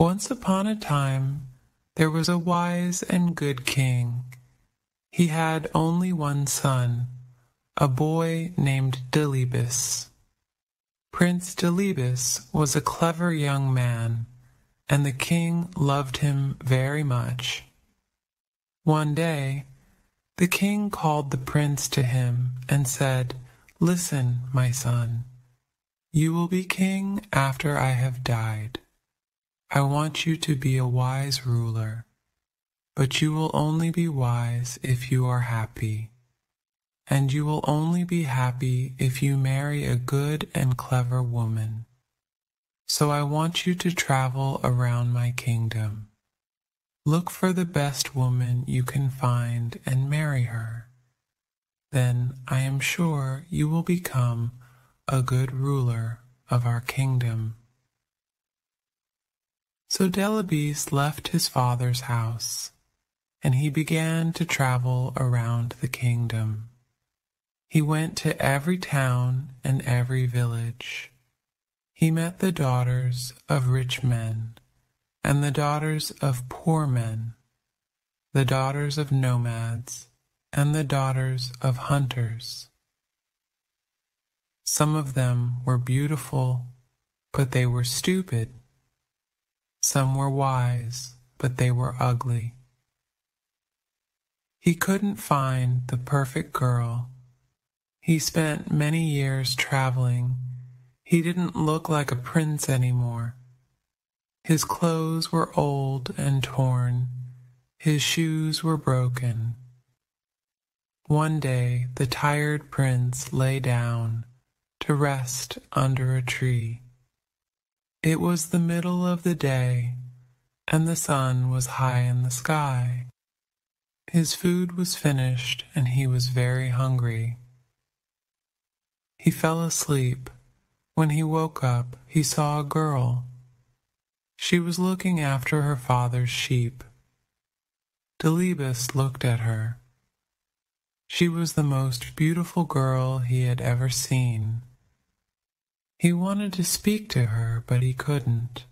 Once upon a time, there was a wise and good king. He had only one son, a boy named Delibis. Prince Delibis was a clever young man, and the king loved him very much. One day, the king called the prince to him and said, Listen, my son, you will be king after I have died. I want you to be a wise ruler, but you will only be wise if you are happy. And you will only be happy if you marry a good and clever woman. So I want you to travel around my kingdom. Look for the best woman you can find and marry her. Then I am sure you will become a good ruler of our kingdom. So Delibis left his father's house, and he began to travel around the kingdom. He went to every town and every village. He met the daughters of rich men and the daughters of poor men, the daughters of nomads and the daughters of hunters. Some of them were beautiful, but they were stupid. Some were wise, but they were ugly. He couldn't find the perfect girl. He spent many years traveling. He didn't look like a prince anymore. His clothes were old and torn. His shoes were broken. One day the tired prince lay down to rest under a tree. It was the middle of the day, and the sun was high in the sky. His food was finished, and he was very hungry. He fell asleep. When he woke up, he saw a girl. She was looking after her father's sheep. Delibis looked at her. She was the most beautiful girl he had ever seen. He wanted to speak to her, but he couldn't.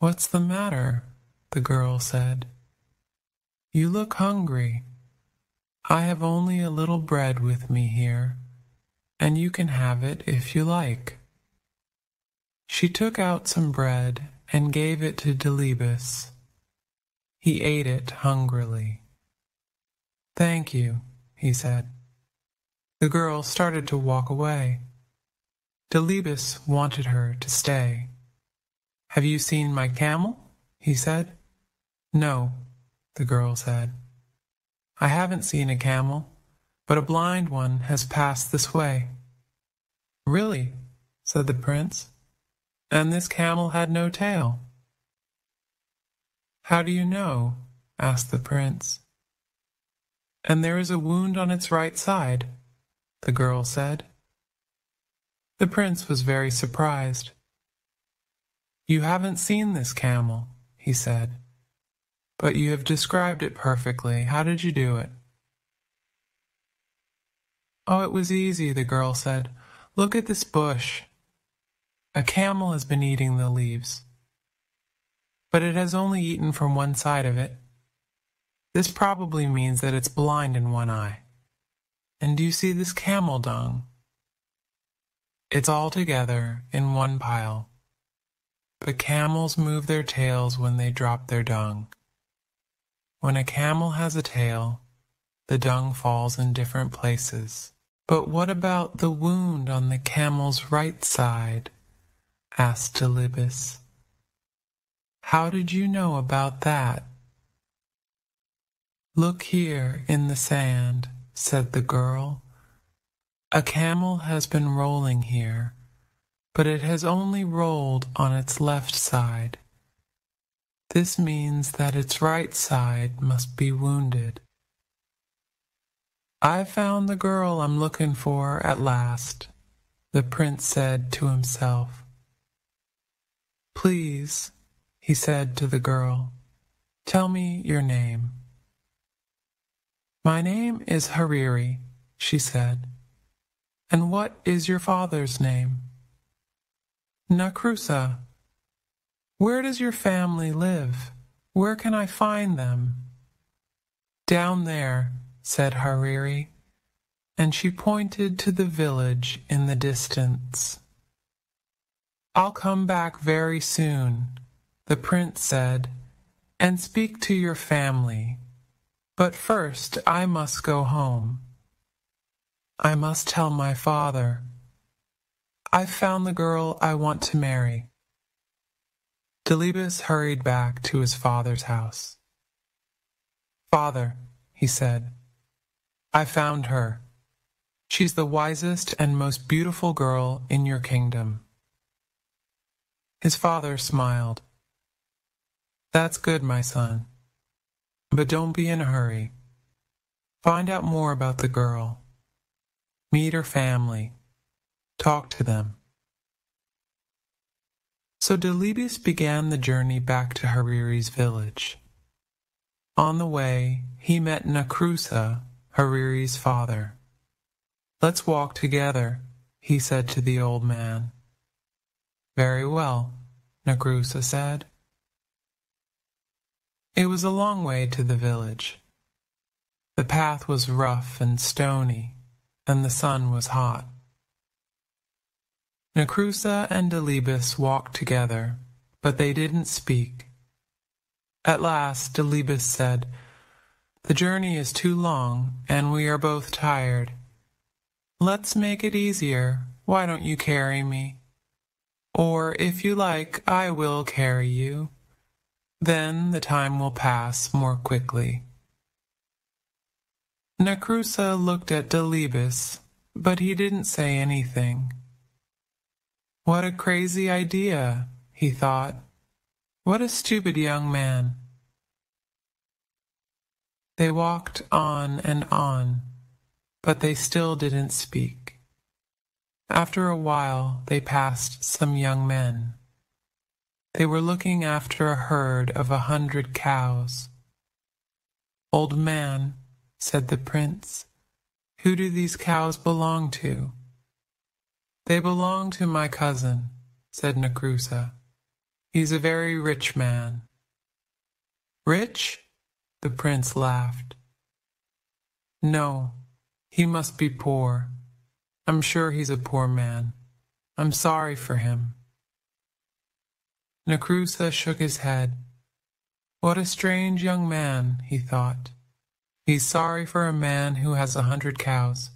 What's the matter? the girl said. You look hungry. I have only a little bread with me here, and you can have it if you like. She took out some bread and gave it to Delibis. He ate it hungrily. Thank you, he said. The girl started to walk away. Delibis wanted her to stay. Have you seen my camel? he said. No, the girl said. I haven't seen a camel, but a blind one has passed this way. Really? said the prince. And this camel had no tail. How do you know? asked the prince. And there is a wound on its right side, the girl said. The prince was very surprised. You haven't seen this camel, he said, but you have described it perfectly. How did you do it? Oh, it was easy, the girl said. Look at this bush. A camel has been eating the leaves, but it has only eaten from one side of it. This probably means that it's blind in one eye. And do you see this camel dung? It's all together in one pile. But camels move their tails when they drop their dung. When a camel has a tail, the dung falls in different places. But what about the wound on the camel's right side? asked Delibis. How did you know about that? Look here in the sand, said the girl. A camel has been rolling here, but it has only rolled on its left side. This means that its right side must be wounded. I found the girl I'm looking for at last, the prince said to himself. Please, he said to the girl, tell me your name. My name is Hariri, she said. And what is your father's name? Nakrusa. Where does your family live? Where can I find them? Down there, said Hariri, and she pointed to the village in the distance. I'll come back very soon, the prince said, and speak to your family. But first I must go home. I must tell my father. I've found the girl I want to marry. Delibis hurried back to his father's house. Father, he said, I found her. She's the wisest and most beautiful girl in your kingdom. His father smiled. That's good, my son. But don't be in a hurry. Find out more about the girl. Meet her family. Talk to them. So Delibis began the journey back to Hariri's village. On the way, he met Nakrusa, Hariri's father. Let's walk together, he said to the old man. Very well, Nakrusa said. It was a long way to the village. The path was rough and stony, and the sun was hot. Nakrusa and Delibis walked together, but they didn't speak. At last Delibis said, The journey is too long, and we are both tired. Let's make it easier. Why don't you carry me? Or, if you like, I will carry you. Then the time will pass more quickly. Nakrusa looked at Delibis, but he didn't say anything. What a crazy idea, he thought. What a stupid young man. They walked on and on, but they still didn't speak. After a while, they passed some young men. They were looking after a herd of a hundred cows. Old man, said the prince, who do these cows belong to? They belong to my cousin, said Nakrusa. He's a very rich man. Rich? The prince laughed. No, he must be poor. I'm sure he's a poor man. I'm sorry for him. Nakrusa shook his head. What a strange young man, he thought. He's sorry for a man who has a hundred cows.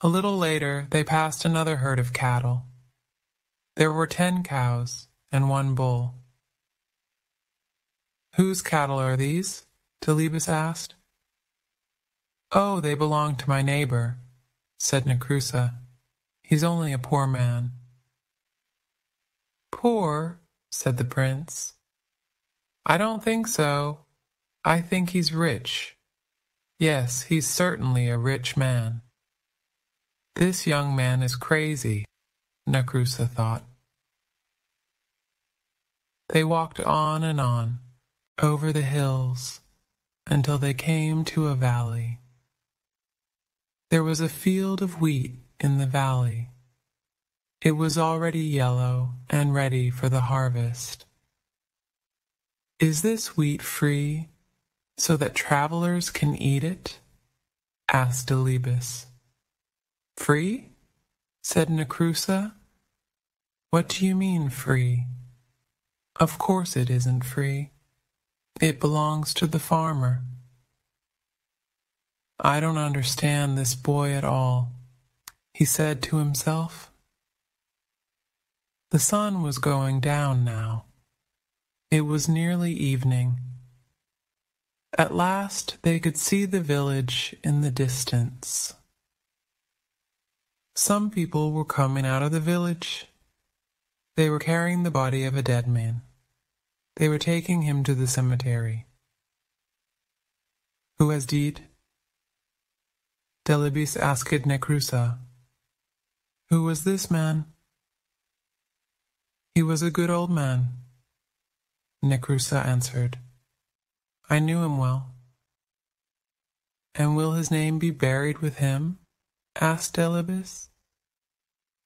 A little later, they passed another herd of cattle. There were ten cows and one bull. Whose cattle are these? Delibis asked. Oh, they belong to my neighbor, said Nakrusa. He's only a poor man. Poor, said the prince. I don't think so. I think he's rich. Yes, he's certainly a rich man. This young man is crazy, Nakrusa thought. They walked on and on, over the hills, until they came to a valley. There was a field of wheat in the valley. It was already yellow and ready for the harvest. Is this wheat free so that travelers can eat it? asked Delibis. Free? said Nakrusa. What do you mean free? Of course it isn't free. It belongs to the farmer. I don't understand this boy at all, he said to himself. The sun was going down now. It was nearly evening. At last they could see the village in the distance. Some people were coming out of the village. They were carrying the body of a dead man. They were taking him to the cemetery. Who has died? Delibis asked Nakrusa. Who was this man? He was a good old man, Nakrusa answered. I knew him well. And will his name be buried with him? asked Delibis.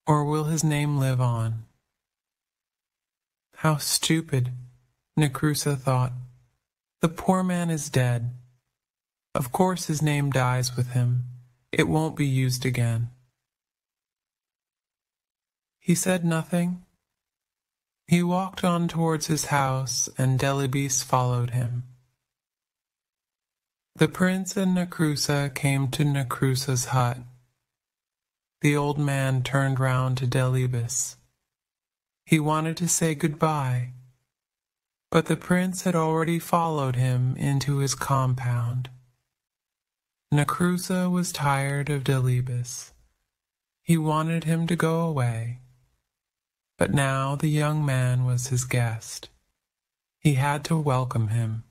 Or will his name live on? How stupid, Necrusa thought. The poor man is dead. Of course his name dies with him. It won't be used again. He said nothing. He walked on towards his house, and Delibis followed him. The prince and Necrusa came to Necrusa's hut. The old man turned round to Delibis. He wanted to say goodbye, but the prince had already followed him into his compound. Necrusa was tired of Delibis. He wanted him to go away. But now the young man was his guest. He had to welcome him.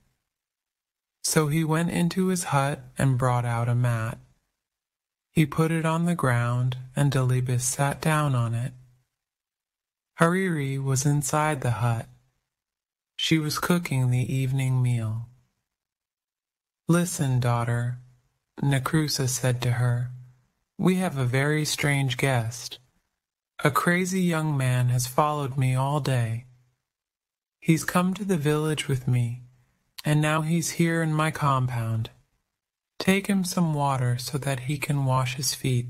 So he went into his hut and brought out a mat. He put it on the ground, and Delibis sat down on it. Hariri was inside the hut. She was cooking the evening meal. Listen, daughter, Necrusa said to her, we have a very strange guest. A crazy young man has followed me all day. He's come to the village with me, and now he's here in my compound. Take him some water so that he can wash his feet.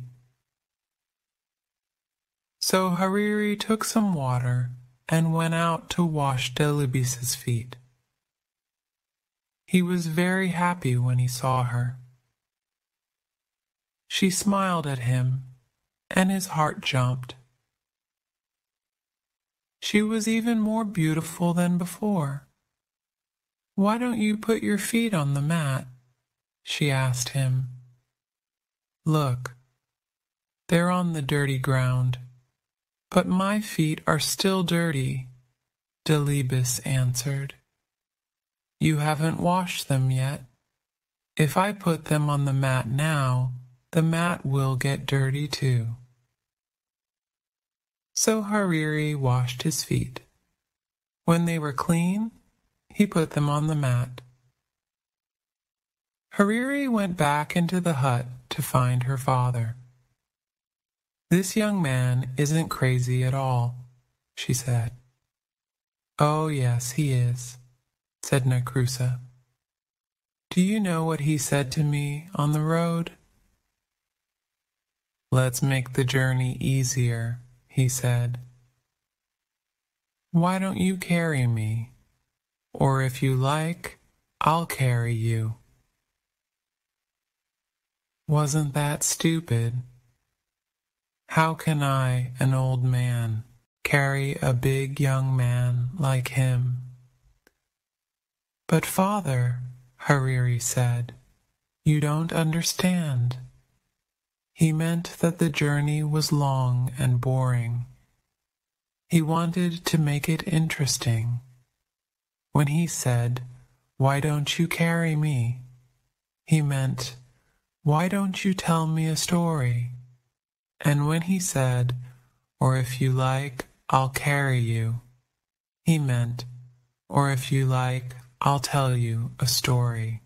So Hariri took some water and went out to wash Delibis's feet. He was very happy when he saw her. She smiled at him, and his heart jumped. She was even more beautiful than before. Why don't you put your feet on the mat? she asked him. Look, they're on the dirty ground. But my feet are still dirty, Delibis answered. You haven't washed them yet. If I put them on the mat now, the mat will get dirty too. So Hariri washed his feet. When they were clean, he put them on the mat. Hariri went back into the hut to find her father. This young man isn't crazy at all, she said. Oh, yes, he is, said Necrusa. Do you know what he said to me on the road? Let's make the journey easier, he said. Why don't you carry me? Or if you like, I'll carry you. Wasn't that stupid? How can I, an old man, carry a big young man like him? But father, Hariri said, you don't understand. He meant that the journey was long and boring. He wanted to make it interesting. When he said, Why don't you carry me? He meant, Why don't you tell me a story? And when he said, Or if you like, I'll carry you, he meant, Or if you like, I'll tell you a story.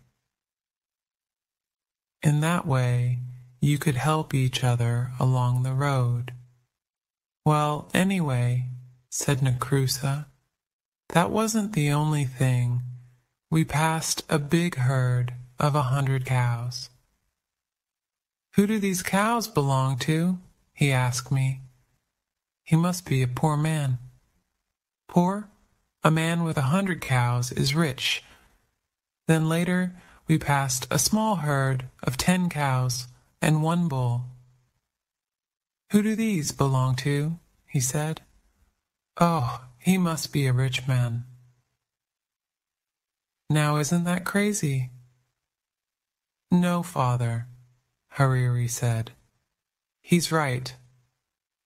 In that way, you could help each other along the road. Well, anyway, said Necrusa, that wasn't the only thing. We passed a big herd of a hundred cows. Who do these cows belong to? he asked me. He must be a poor man. Poor? A man with a hundred cows is rich. Then later we passed a small herd of ten cows and one bull. Who do these belong to? he said. Oh, he must be a rich man. Now isn't that crazy? No, father, Hariri said. He's right.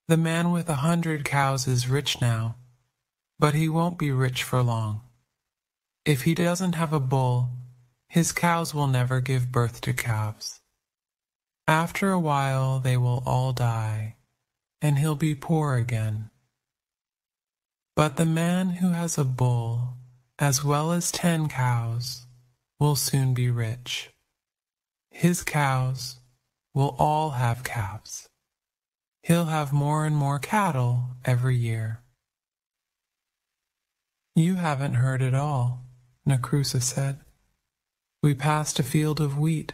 The man with a hundred cows is rich now, but he won't be rich for long. If he doesn't have a bull, his cows will never give birth to calves. After a while they will all die, and he'll be poor again. But the man who has a bull, as well as ten cows, will soon be rich. His cows will all have calves. He'll have more and more cattle every year. You haven't heard it all, Nacrusa said. We passed a field of wheat.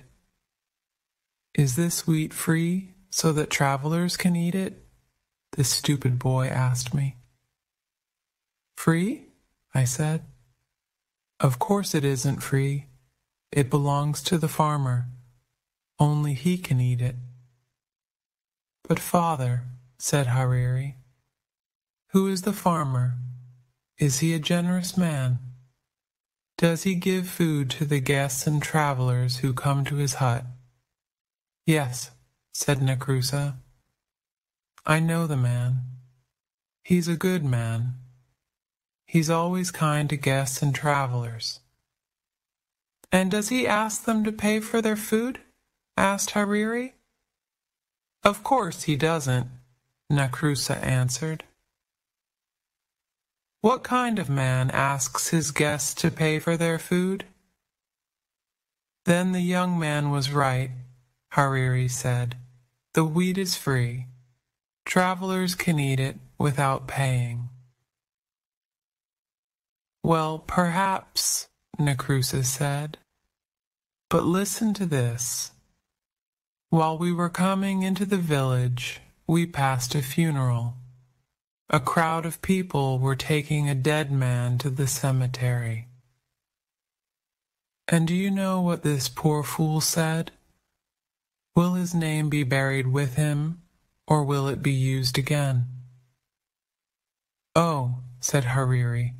Is this wheat free so that travelers can eat it? This stupid boy asked me. Free? I said. Of course it isn't free. It belongs to the farmer. Only he can eat it. But father, said Hariri, who is the farmer? Is he a generous man? Does he give food to the guests and travelers who come to his hut? Yes, said Nacrusa. I know the man. He's a good man. He's always kind to guests and travelers. And does he ask them to pay for their food? asked Hariri. Of course he doesn't, Nacrusa answered. What kind of man asks his guests to pay for their food? Then the young man was right, Hariri said. The wheat is free. Travelers can eat it without paying. Well, perhaps, Nacrusa said. But listen to this. While we were coming into the village, we passed a funeral. A crowd of people were taking a dead man to the cemetery. And do you know what this poor fool said? Will his name be buried with him, or will it be used again? Oh, said Hariri,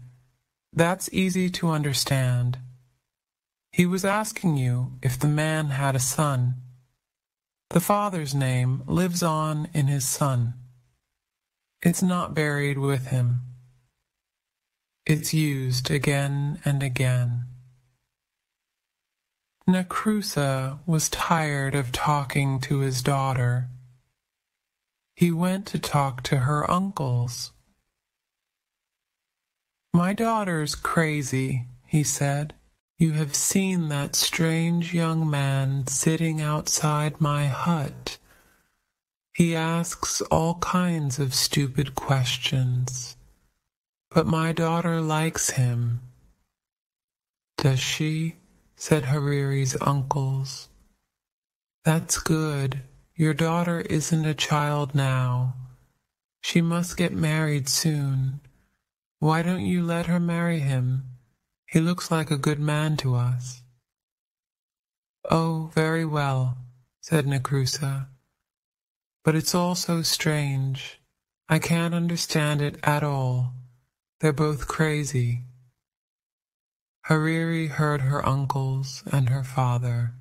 that's easy to understand. He was asking you if the man had a son. The father's name lives on in his son. It's not buried with him. It's used again and again. Nacrusa was tired of talking to his daughter. He went to talk to her uncles. My daughter's crazy, he said. You have seen that strange young man sitting outside my hut he asks all kinds of stupid questions. But my daughter likes him. Does she? said Hariri's uncles. That's good. Your daughter isn't a child now. She must get married soon. Why don't you let her marry him? He looks like a good man to us. Oh, very well, said Nacrusa. But it's all so strange. I can't understand it at all. They're both crazy. Hariri heard her uncles and her father.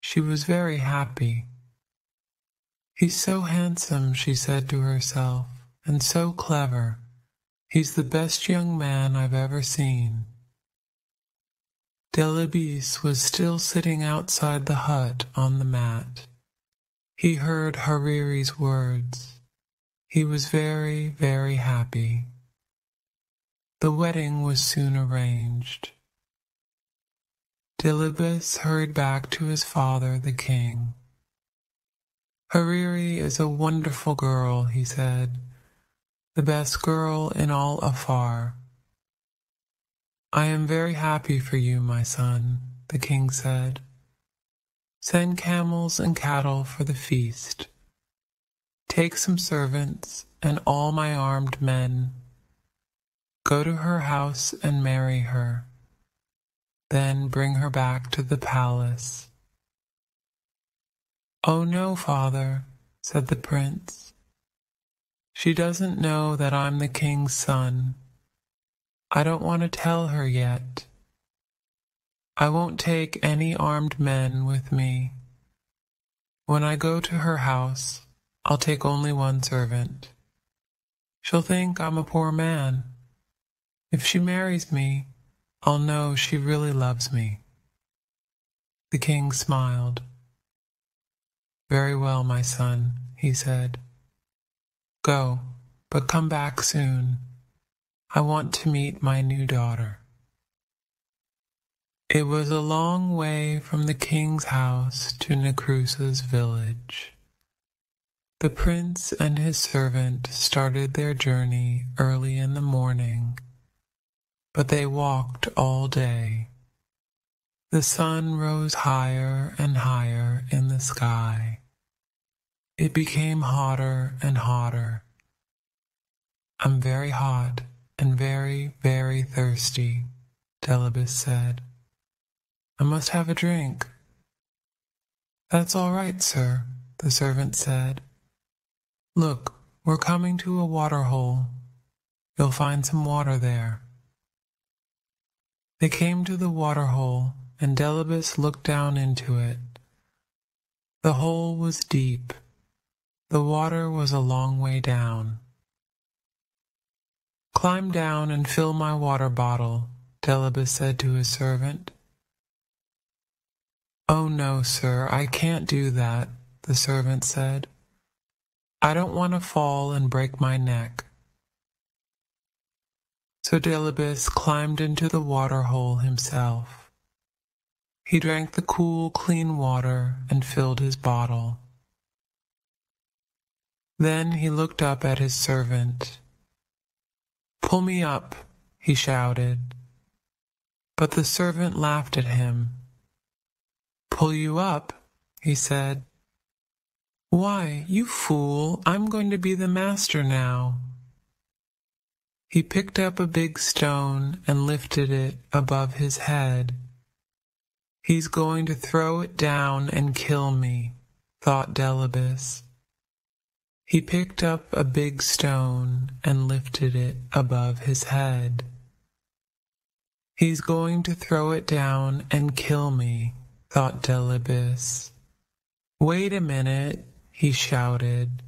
She was very happy. He's so handsome, she said to herself, and so clever. He's the best young man I've ever seen. Delibis was still sitting outside the hut on the mat. He heard Hariri's words. He was very, very happy. The wedding was soon arranged. Delibis hurried back to his father, the king. Hariri is a wonderful girl, he said, the best girl in all Afar. I am very happy for you, my son, the king said. Send camels and cattle for the feast. Take some servants and all my armed men. Go to her house and marry her. Then bring her back to the palace. Oh no, father, said the prince. She doesn't know that I'm the king's son. I don't want to tell her yet. I won't take any armed men with me. When I go to her house, I'll take only one servant. She'll think I'm a poor man. If she marries me, I'll know she really loves me. The king smiled. Very well, my son, he said. Go, but come back soon. I want to meet my new daughter. It was a long way from the king's house to Nacrusa's village. The prince and his servant started their journey early in the morning. but they walked all day. The sun rose higher and higher in the sky. It became hotter and hotter. I'm very hot and very, very thirsty, Delibis said. I must have a drink. That's all right, sir, the servant said. Look, we're coming to a water hole. You'll find some water there. They came to the water hole, and Delibis looked down into it. The hole was deep. The water was a long way down. Climb down and fill my water bottle, Delibis said to his servant. Oh no, sir, I can't do that, the servant said. I don't want to fall and break my neck. So Delibis climbed into the water hole himself. He drank the cool, clean water and filled his bottle. Then he looked up at his servant. Pull me up, he shouted. But the servant laughed at him. Pull you up, he said. Why, you fool, I'm going to be the master now. He picked up a big stone and lifted it above his head. He's going to throw it down and kill me, thought Delibis. He picked up a big stone and lifted it above his head. He's going to throw it down and kill me, thought Delibis. Wait a minute, he shouted.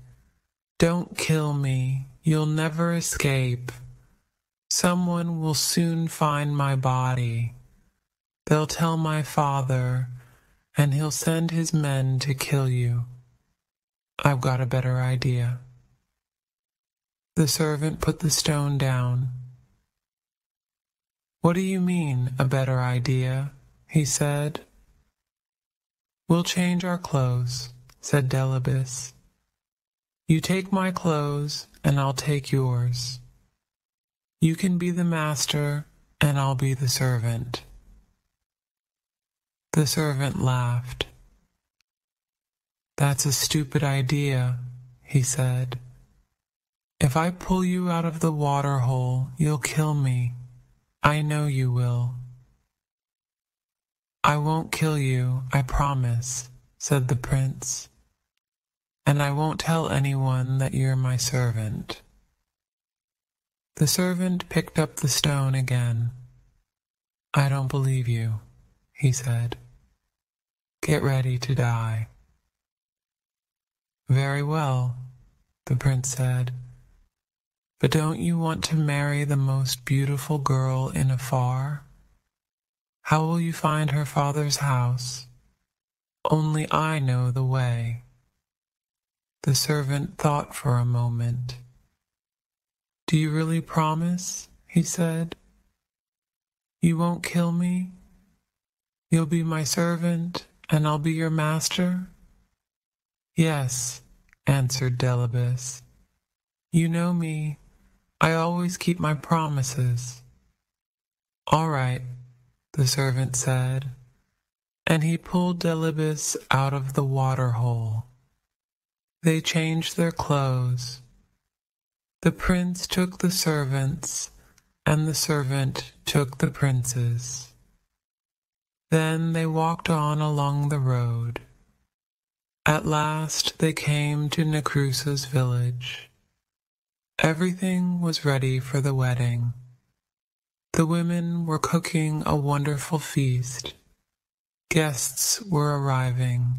Don't kill me. You'll never escape. Someone will soon find my body. They'll tell my father, and he'll send his men to kill you. I've got a better idea. The servant put the stone down. What do you mean, a better idea? he said. We'll change our clothes, said Delibis. You take my clothes, and I'll take yours. You can be the master, and I'll be the servant. The servant laughed. That's a stupid idea, he said. If I pull you out of the water hole, you'll kill me. I know you will. I won't kill you, I promise, said the prince. And I won't tell anyone that you're my servant. The servant picked up the stone again. I don't believe you, he said. Get ready to die. Very well, the prince said. But don't you want to marry the most beautiful girl in Afar? How will you find her father's house? Only I know the way. The servant thought for a moment. Do you really promise? he said. You won't kill me? You'll be my servant, and I'll be your master? Yes, answered Delibis. You know me. I always keep my promises. All right, the servant said, and he pulled Delibis out of the water hole. They changed their clothes the prince took the servants, and the servant took the princes. Then they walked on along the road. At last they came to Necrusa's village. Everything was ready for the wedding. The women were cooking a wonderful feast. Guests were arriving.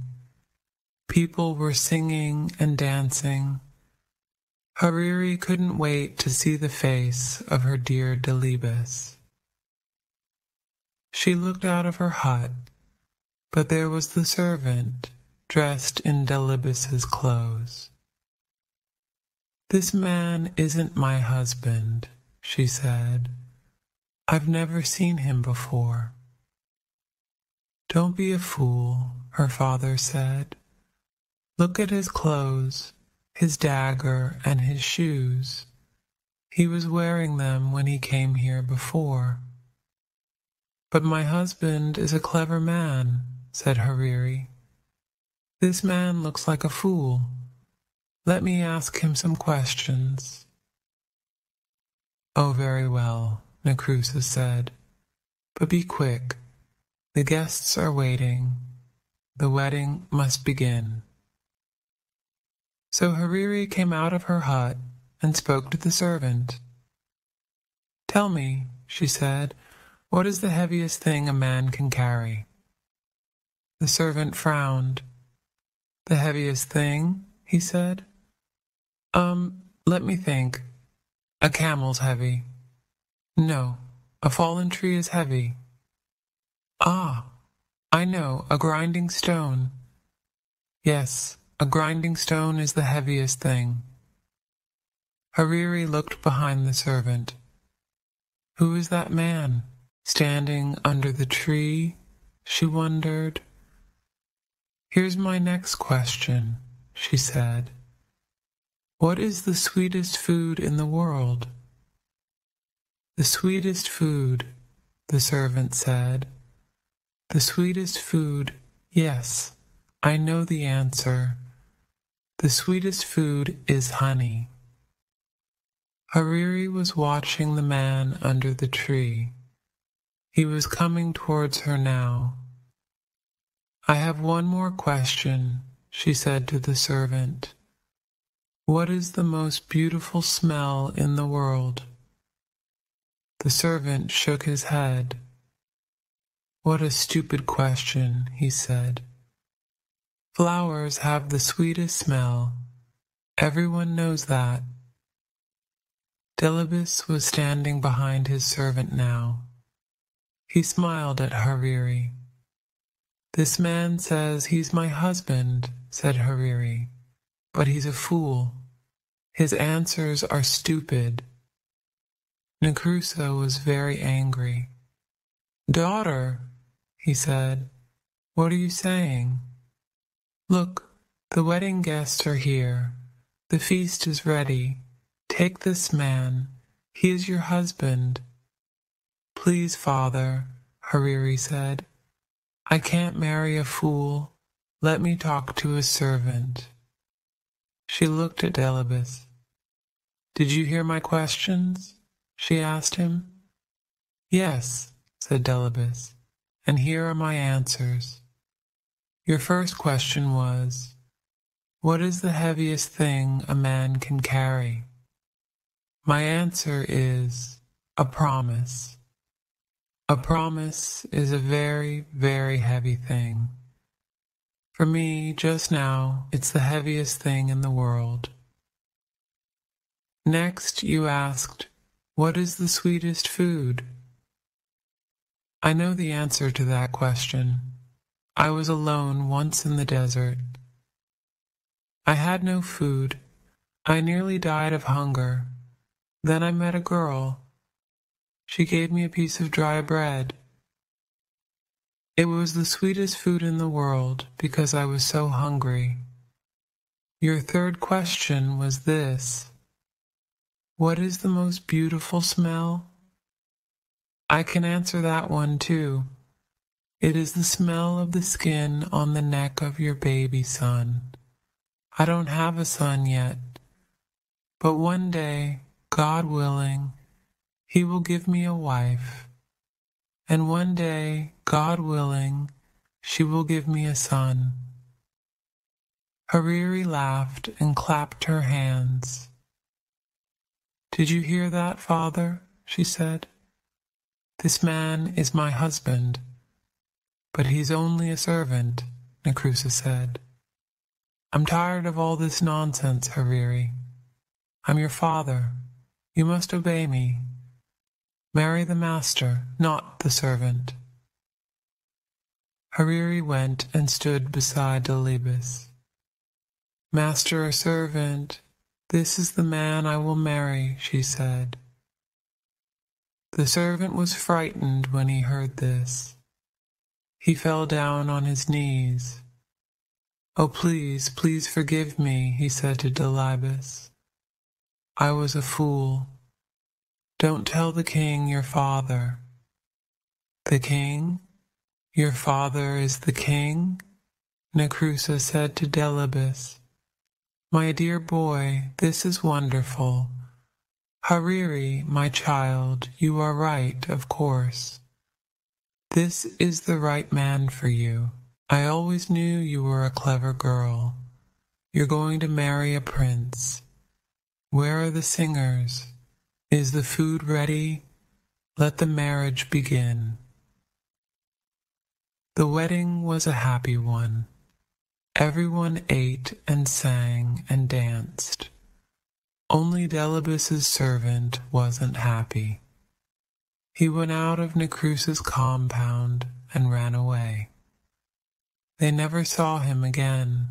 People were singing and dancing. Hariri couldn't wait to see the face of her dear Delibis. She looked out of her hut, but there was the servant dressed in Delibis's clothes. This man isn't my husband, she said. I've never seen him before. Don't be a fool, her father said. Look at his clothes his dagger and his shoes. He was wearing them when he came here before. But my husband is a clever man, said Hariri. This man looks like a fool. Let me ask him some questions. Oh, very well, Nakrusa said. But be quick. The guests are waiting. The wedding must begin. So Hariri came out of her hut and spoke to the servant. Tell me, she said, what is the heaviest thing a man can carry? The servant frowned. The heaviest thing, he said. Um, let me think. A camel's heavy. No, a fallen tree is heavy. Ah, I know, a grinding stone. Yes, a grinding stone is the heaviest thing. Hariri looked behind the servant. Who is that man, standing under the tree? She wondered. Here's my next question, she said. What is the sweetest food in the world? The sweetest food, the servant said, the sweetest food, yes, I know the answer. The sweetest food is honey. Hariri was watching the man under the tree. He was coming towards her now. I have one more question, she said to the servant. What is the most beautiful smell in the world? The servant shook his head. What a stupid question, he said. Flowers have the sweetest smell. Everyone knows that. Delibis was standing behind his servant now. He smiled at Hariri. This man says he's my husband, said Hariri, but he's a fool. His answers are stupid. Nakrusa was very angry. Daughter, he said. What are you saying? Look, the wedding guests are here. The feast is ready. Take this man. He is your husband. Please, father, Hariri said. I can't marry a fool. Let me talk to a servant. She looked at Delibis. Did you hear my questions? she asked him. Yes, said Delibis and here are my answers. Your first question was, What is the heaviest thing a man can carry? My answer is, a promise. A promise is a very, very heavy thing. For me, just now, it's the heaviest thing in the world. Next, you asked, What is the sweetest food? I know the answer to that question. I was alone once in the desert. I had no food. I nearly died of hunger. Then I met a girl. She gave me a piece of dry bread. It was the sweetest food in the world because I was so hungry. Your third question was this What is the most beautiful smell? I can answer that one too. It is the smell of the skin on the neck of your baby son. I don't have a son yet, but one day, God willing, He will give me a wife. And one day, God willing, she will give me a son. Hariri laughed and clapped her hands. Did you hear that, father? she said. This man is my husband, but he's only a servant, Nakrusa said. I'm tired of all this nonsense, Hariri. I'm your father. You must obey me. Marry the master, not the servant. Hariri went and stood beside Delibis. Master or servant, this is the man I will marry, she said. The servant was frightened when he heard this. He fell down on his knees. Oh, please, please forgive me, he said to Delibis. I was a fool. Don't tell the king your father. The king? Your father is the king? Necrusa said to Delibis. My dear boy, this is wonderful. Hariri, my child, you are right, of course. This is the right man for you. I always knew you were a clever girl. You're going to marry a prince. Where are the singers? Is the food ready? Let the marriage begin. The wedding was a happy one. Everyone ate and sang and danced. Only Delibis's servant wasn't happy. He went out of Necrusa's compound and ran away. They never saw him again.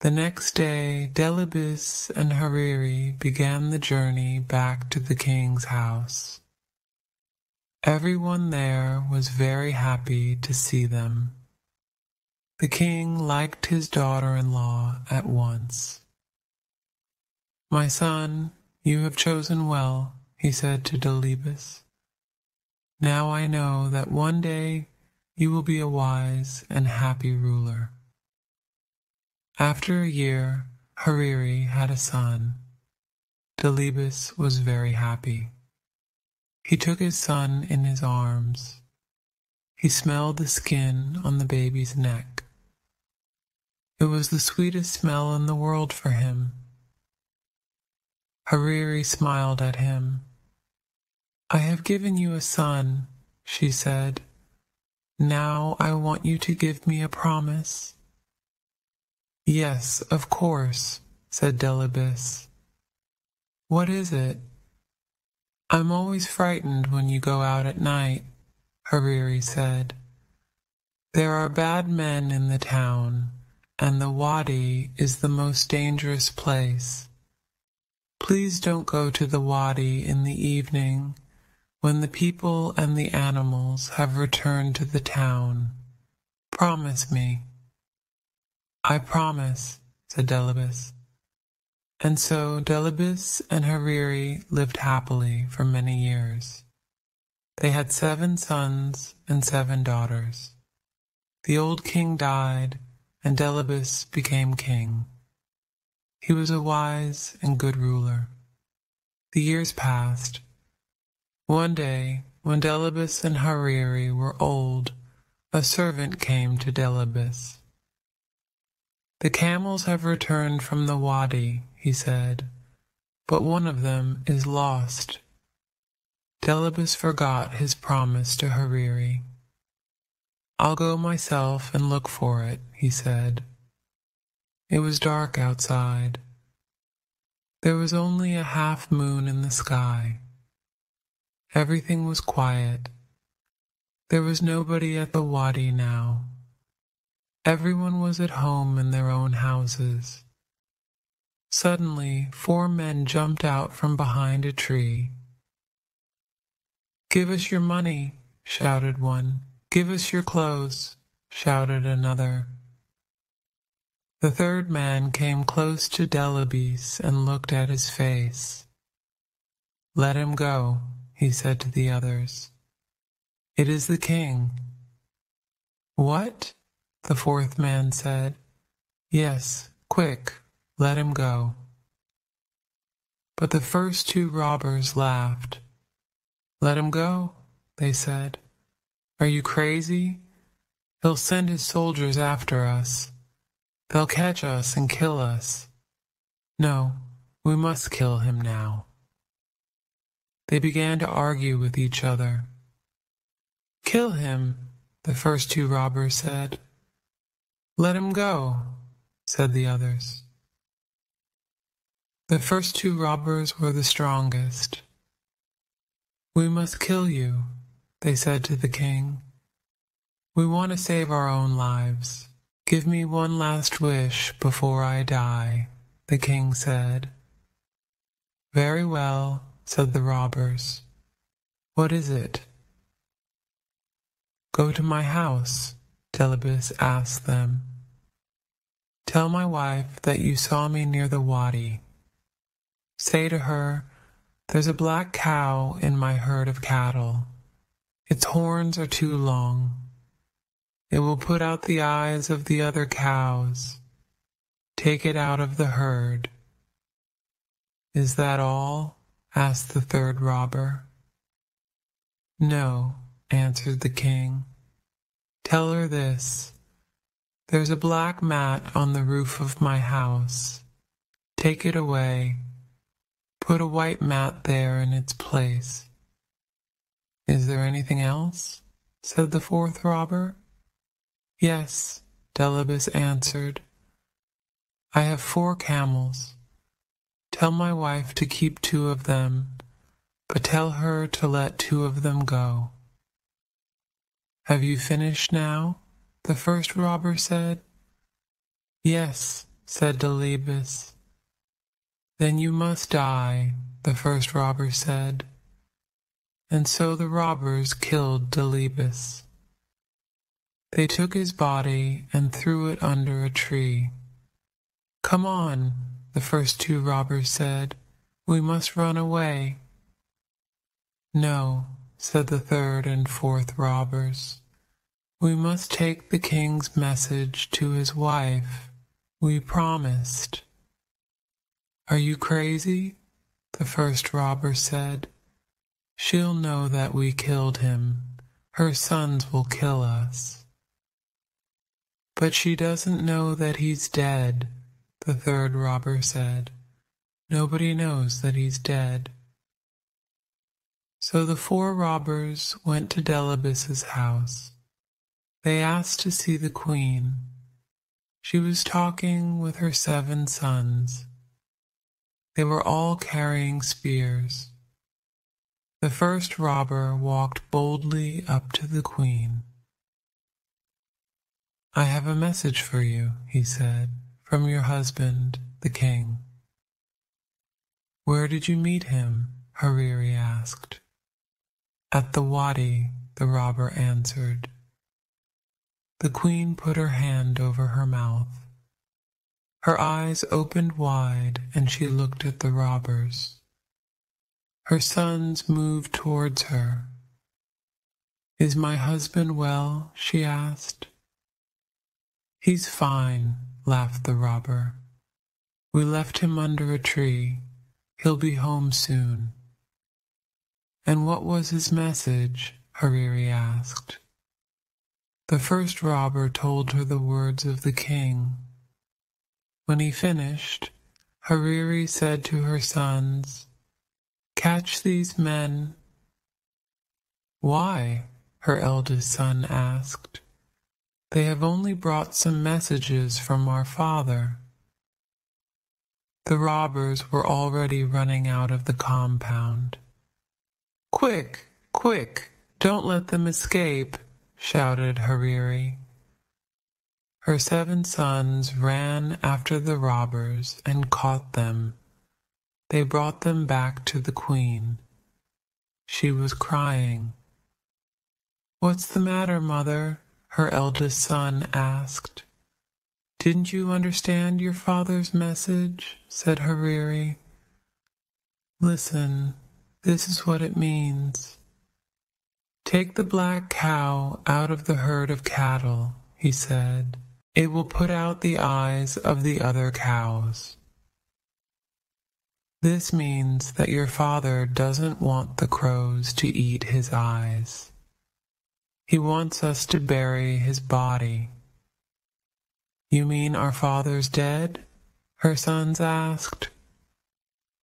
The next day, Delibis and Hariri began the journey back to the king's house. Everyone there was very happy to see them. The king liked his daughter-in-law at once. My son, you have chosen well, he said to Delibis. Now I know that one day you will be a wise and happy ruler. After a year, Hariri had a son. Delibis was very happy. He took his son in his arms. He smelled the skin on the baby's neck. It was the sweetest smell in the world for him. Hariri smiled at him. I have given you a son, she said. Now I want you to give me a promise. Yes, of course, said Delibis. What is it? I'm always frightened when you go out at night, Hariri said. There are bad men in the town and the wadi is the most dangerous place. Please don't go to the wadi in the evening when the people and the animals have returned to the town. Promise me. I promise, said Delibis. And so Delibis and Hariri lived happily for many years. They had seven sons and seven daughters. The old king died and Delibis became king. He was a wise and good ruler. The years passed. One day, when Delibis and Hariri were old, a servant came to Delibis. The camels have returned from the wadi, he said, but one of them is lost. Delibis forgot his promise to Hariri. I'll go myself and look for it, he said. It was dark outside. There was only a half moon in the sky. Everything was quiet. There was nobody at the wadi now. Everyone was at home in their own houses. Suddenly, four men jumped out from behind a tree. Give us your money, shouted one. Give us your clothes, shouted another. The third man came close to Delibis and looked at his face. Let him go, he said to the others. It is the king. What? The fourth man said. Yes, quick, let him go. But the first two robbers laughed. Let him go, they said. Are you crazy? He'll send his soldiers after us. They'll catch us and kill us. No, we must kill him now. They began to argue with each other. Kill him, the first two robbers said. Let him go, said the others. The first two robbers were the strongest. We must kill you, they said to the king. We want to save our own lives. Give me one last wish before I die, the king said. Very well, said the robbers. What is it? Go to my house, Delibis asked them. Tell my wife that you saw me near the wadi. Say to her, There's a black cow in my herd of cattle. Its horns are too long. It will put out the eyes of the other cows. Take it out of the herd. Is that all? asked the third robber. No, answered the king. Tell her this. There's a black mat on the roof of my house. Take it away. Put a white mat there in its place. Is there anything else? said the fourth robber. Yes, Delibis answered. I have four camels. Tell my wife to keep two of them, but tell her to let two of them go. Have you finished now? the first robber said. Yes, said Delibis. Then you must die, the first robber said. And so the robbers killed Delibis. They took his body and threw it under a tree. Come on, the first two robbers said. We must run away. No, said the third and fourth robbers. We must take the king's message to his wife. We promised. Are you crazy? The first robber said. She'll know that we killed him. Her sons will kill us. But she doesn't know that he's dead, the third robber said. Nobody knows that he's dead. So the four robbers went to Delibis's house. They asked to see the queen. She was talking with her seven sons. They were all carrying spears. The first robber walked boldly up to the queen. I have a message for you, he said, from your husband, the king. Where did you meet him? Hariri asked. At the wadi, the robber answered. The queen put her hand over her mouth. Her eyes opened wide and she looked at the robbers. Her sons moved towards her. Is my husband well? she asked. He's fine, laughed the robber. We left him under a tree. He'll be home soon. And what was his message? Hariri asked. The first robber told her the words of the king. When he finished, Hariri said to her sons, Catch these men. Why? her eldest son asked. They have only brought some messages from our father. The robbers were already running out of the compound. Quick, quick, don't let them escape, shouted Hariri. Her seven sons ran after the robbers and caught them. They brought them back to the queen. She was crying. What's the matter, mother? her eldest son asked. Didn't you understand your father's message? said Hariri. Listen, this is what it means. Take the black cow out of the herd of cattle, he said. It will put out the eyes of the other cows. This means that your father doesn't want the crows to eat his eyes. He wants us to bury his body. You mean our father's dead? Her sons asked.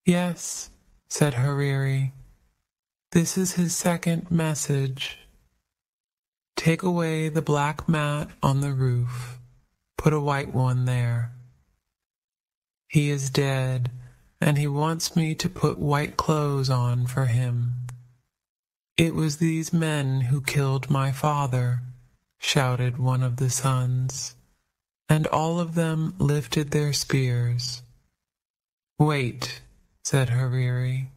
Yes, said Hariri. This is his second message. Take away the black mat on the roof. Put a white one there. He is dead, and he wants me to put white clothes on for him. It was these men who killed my father, shouted one of the sons, and all of them lifted their spears. Wait, said Hariri.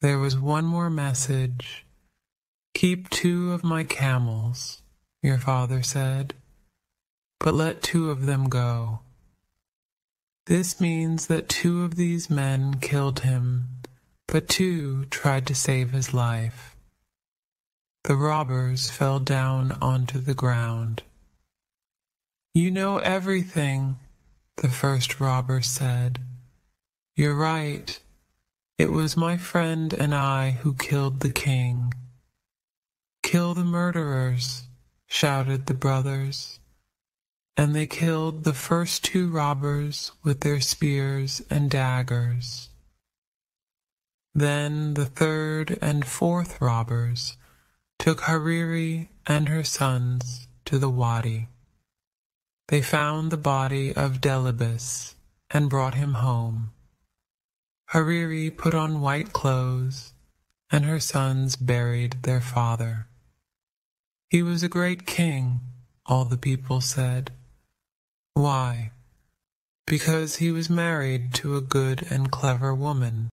There was one more message. Keep two of my camels, your father said, but let two of them go. This means that two of these men killed him, but two tried to save his life. The robbers fell down onto the ground. You know everything, the first robber said. You're right. It was my friend and I who killed the king. Kill the murderers, shouted the brothers. And they killed the first two robbers with their spears and daggers. Then the third and fourth robbers took Hariri and her sons to the wadi. They found the body of Delibis and brought him home. Hariri put on white clothes, and her sons buried their father. He was a great king, all the people said. Why? Because he was married to a good and clever woman.